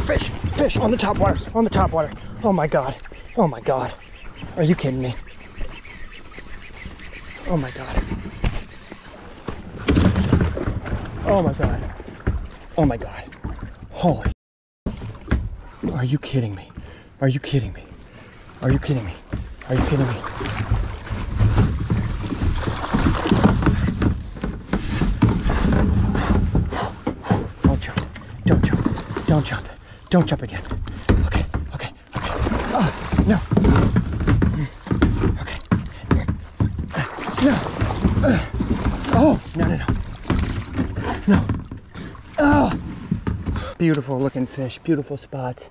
Fish, fish on the top water, on the top water. Oh my God. Oh my God. Are you kidding me? Oh my God. Oh my God. Oh my God. Holy. Are you kidding me? Are you kidding me? Are you kidding me? Are you kidding me? Don't jump. Don't jump. Don't jump. Don't jump again. Okay. Okay. Okay. Oh, no. Okay. No. Oh, no, no, no. No. Oh. Beautiful looking fish. Beautiful spots.